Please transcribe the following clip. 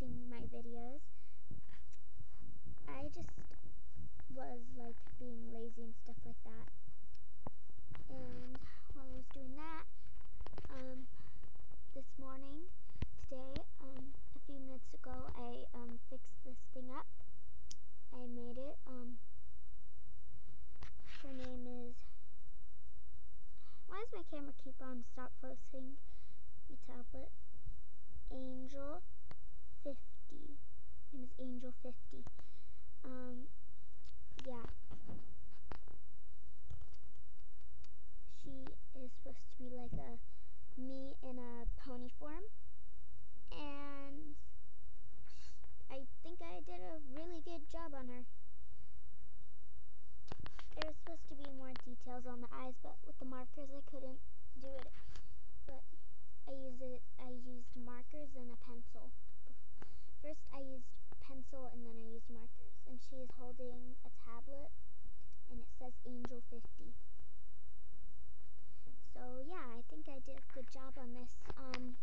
missing my videos. I just was like being lazy and stuff like that. And while I was doing that, um, this morning, today, um, a few minutes ago, I um, fixed this thing up. I made it. Um, her name is why does my camera keep on stop focusing my tablet? Angel 50. name 50. Um, yeah. She is supposed to be like a me in a pony form. And I think I did a really good job on her. There was supposed to be more details on the eyes, but with the markers I couldn't do it. But I used it. I used markers and a pencil. First I used pencil and then I used markers. And she's holding a tablet and it says Angel 50. So yeah, I think I did a good job on this. Um,